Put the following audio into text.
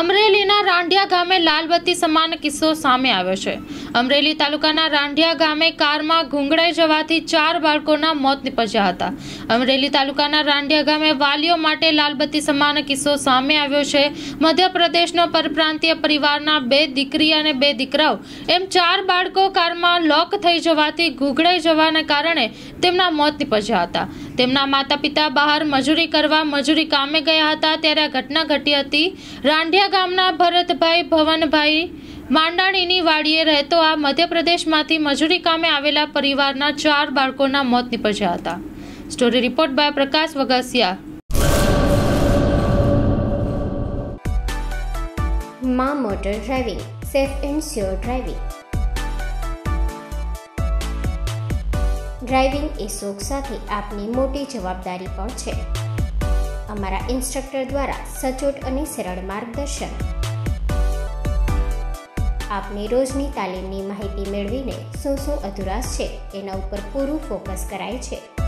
અમરેલીના રાંઢિયા ગામે લાલબત્તી સમાન કિસ્સો સામે આવ્યો છે. અમરેલી તાલુકાના રાંઢિયા ગામે કારમાં ઘૂંઘળાઈ જવાથી ચાર બાળકોના મોત નીપજ્યા હતા. અમરેલી તાલુકાના રાંઢિયા ગામે વાલીઓ માટે લાલબત્તી સમાન કિસ્સો સામે આવ્યો છે. મધ્યપ્રદેશનો પરપ્રાંતીય પરિવારના બે દીકરી અને બે દીકરાઓ એમ ચાર બાળકો કારમાં લોક થઈ જવાથી ઘૂંઘળાઈ જવાને કારણે તેમના મોત નીપજ્યા હતા. તેમના માતા પિતા બહાર મજૂરી કરવા મજૂરી કામે ગયા હતા ત્યારે આ ઘટના ઘટી હતી. રાંઢિયા ગામના ભરતભાઈ ભવનભાઈ માંડાણીની વાડીએ રહેતો આ મધ્યપ્રદેશમાંથી મજૂરી કામે આવેલા પરિવારના ચાર બાળકોના મોત નીપજ્યા હતા. Story report by Prakash Vagasiya માં motor driving, safe and sure driving. Driving એ શોખ સાથે આપની મોટી જવાબદારી પણ છે. અમારા ઇન્સ્ટ્રક્ટર દ્વારા સચોટ અને સરળ માર્ગદર્શન. આપની રોજની તાલીમની માહિતી મેળવીને શું શું અધુરાશ છે, એના ઉપર પૂરું ફોકસ કરાય છે.